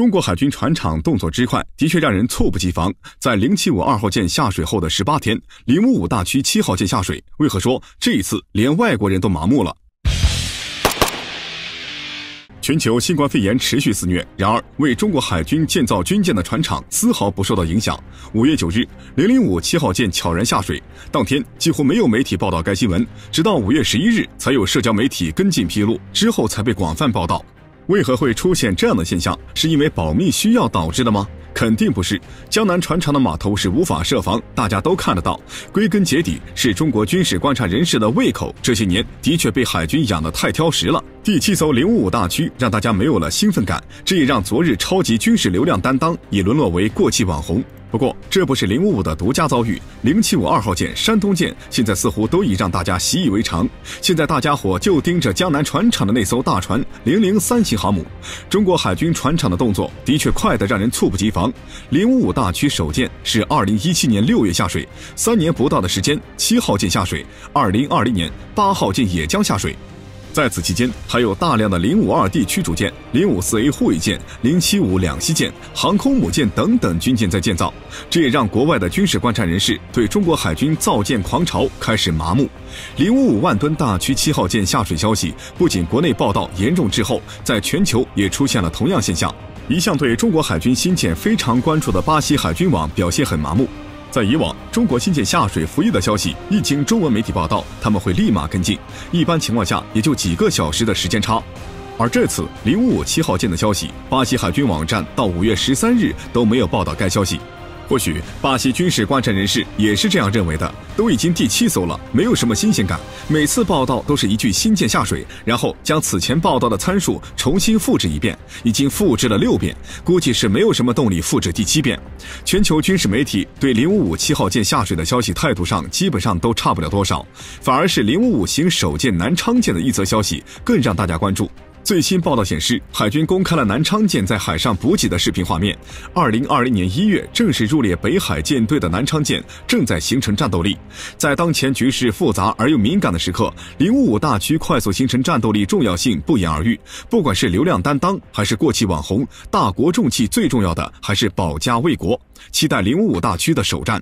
中国海军船厂动作之快，的确让人猝不及防。在零七五二号舰下水后的十八天，零五五大驱七号舰下水，为何说这一次连外国人都麻木了？全球新冠肺炎持续肆虐，然而为中国海军建造军舰的船厂丝毫不受到影响。五月九日，零零五七号舰悄然下水，当天几乎没有媒体报道该新闻，直到五月十一日才有社交媒体跟进披露，之后才被广泛报道。为何会出现这样的现象？是因为保密需要导致的吗？肯定不是。江南船厂的码头是无法设防，大家都看得到。归根结底，是中国军事观察人士的胃口这些年的确被海军养得太挑食了。第七艘零五五大驱让大家没有了兴奋感，这也让昨日超级军事流量担当已沦落为过气网红。不过，这不是零五五的独家遭遇，零七五二号舰、山东舰现在似乎都已让大家习以为常。现在大家伙就盯着江南船厂的那艘大船零零三型航母。中国海军船厂的动作的确快得让人猝不及防。零五五大驱首舰是二零一七年六月下水，三年不到的时间，七号舰下水，二零二零年八号舰也将下水。在此期间，还有大量的零五二 D 驱逐舰、零五四 A 护卫舰、零七五两栖舰、航空母舰等等军舰在建造，这也让国外的军事观察人士对中国海军造舰狂潮开始麻木。零五五万吨大驱七号舰下水消息，不仅国内报道严重滞后，在全球也出现了同样现象。一向对中国海军新舰非常关注的巴西海军网表现很麻木。在以往，中国新建下水服役的消息一经中文媒体报道，他们会立马跟进，一般情况下也就几个小时的时间差。而这次零五五七号舰的消息，巴西海军网站到五月十三日都没有报道该消息。或许巴西军事观察人士也是这样认为的，都已经第七艘了，没有什么新鲜感。每次报道都是一句新舰下水，然后将此前报道的参数重新复制一遍，已经复制了六遍，估计是没有什么动力复制第七遍。全球军事媒体对零五五七号舰下水的消息态度上基本上都差不了多少，反而是零五五型首舰南昌舰的一则消息更让大家关注。最新报道显示，海军公开了南昌舰在海上补给的视频画面。二零二零年一月正式入列北海舰队的南昌舰正在形成战斗力。在当前局势复杂而又敏感的时刻，零五五大驱快速形成战斗力重要性不言而喻。不管是流量担当还是过气网红，大国重器最重要的还是保家卫国。期待零五五大驱的首战。